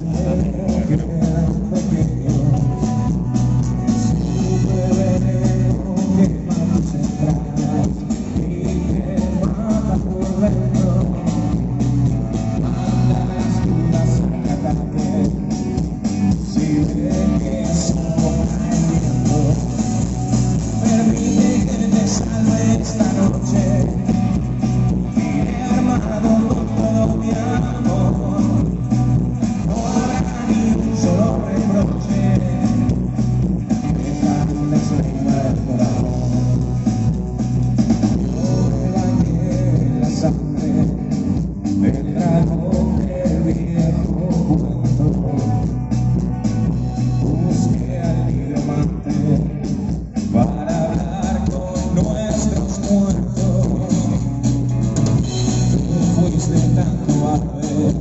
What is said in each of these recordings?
Yeah. de tanto hacer,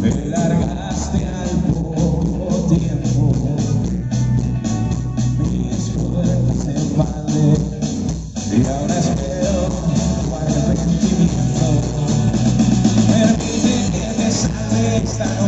te largaste al poco tiempo. Mis poderes se valen y ahora espero tu arrepentimiento. Permite que te salve esta noche.